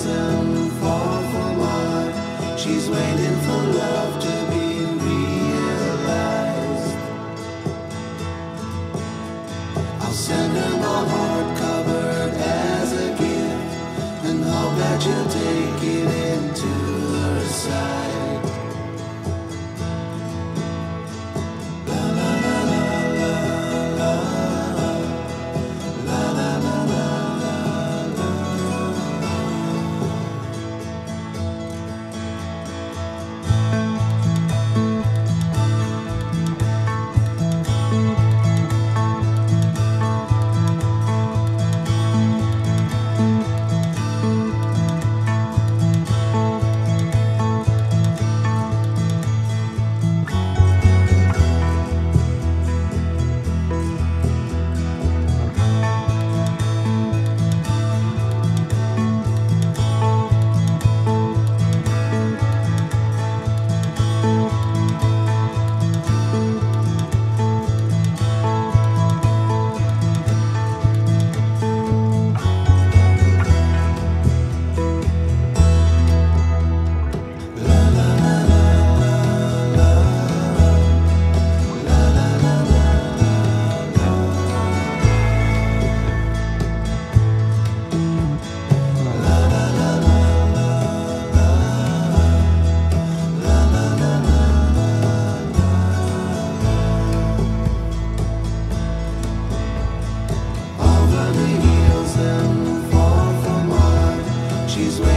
thousand she's